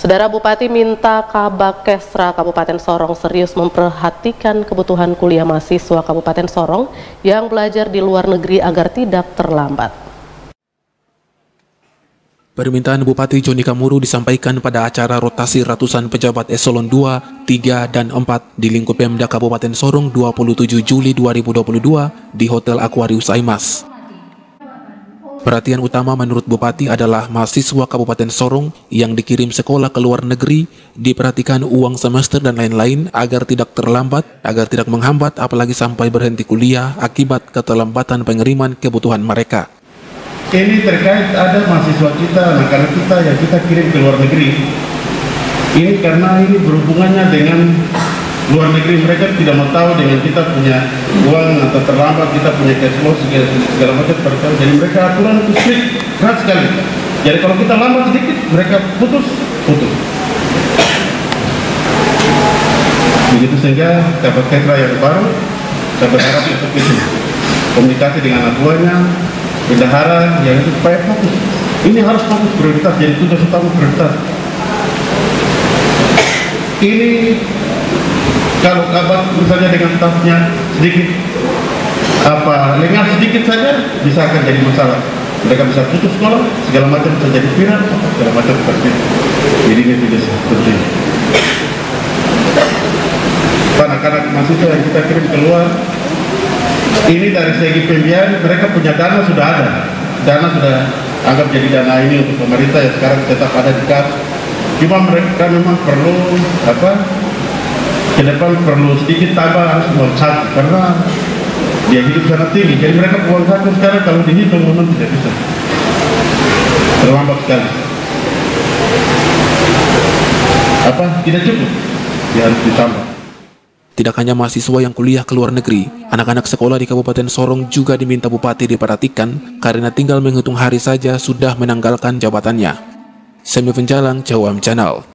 Saudara Bupati minta Kabakesra Kabupaten Sorong serius memperhatikan kebutuhan kuliah mahasiswa Kabupaten Sorong yang belajar di luar negeri agar tidak terlambat. Permintaan Bupati Joni Kamuru disampaikan pada acara rotasi ratusan pejabat eselon 2, 3, dan 4 di lingkup Pemda Kabupaten Sorong 27 Juli 2022 di Hotel Aquarius Aimas. Perhatian utama menurut Bupati adalah mahasiswa Kabupaten Sorong yang dikirim sekolah ke luar negeri, diperhatikan uang semester dan lain-lain agar tidak terlambat, agar tidak menghambat apalagi sampai berhenti kuliah akibat keterlambatan pengiriman kebutuhan mereka. Ini terkait ada mahasiswa kita, anak-anak kita yang kita kirim ke luar negeri. Ini karena ini berhubungannya dengan luar negeri mereka tidak mau tahu dengan kita punya uang atau terlambat kita punya cash flow segala, segala macam terkait jadi mereka aturan itu strict keras sekali. Jadi kalau kita lambat sedikit mereka putus putus. Begitu sehingga dapat ketra yang baru saya berharap untuk itu komunikasi dengan anak buahnya bendahara yang itu supaya fokus. Ini harus fokus prioritas jadi tugas utama prioritas. Ini kalau kabar misalnya dengan stafnya sedikit apa lengah sedikit saja bisa akan jadi masalah. Mereka bisa putus sekolah segala macam bisa jadi viral segala macam seperti jadi ini tidak seperti anak-anak mahasiswa yang kita kirim keluar ini dari segi pembiayaan mereka punya dana sudah ada. Dana sudah anggap jadi dana ini untuk pemerintah yang sekarang tetap ada di kas. Cuma mereka memang perlu apa ke depan perlu sedikit tambah harus saku karena dia hidup sangat tinggi. Jadi mereka uang saku sekarang kalau dihitung memang tidak bisa. Terlambat sekali. Apa? Tidak cukup. Dia harus ditambah. Tidak hanya mahasiswa yang kuliah ke luar negeri, anak-anak sekolah di Kabupaten Sorong juga diminta Bupati diperhatikan karena tinggal menghitung hari saja sudah menanggalkan jabatannya. Semi Penjalang, Jawam Channel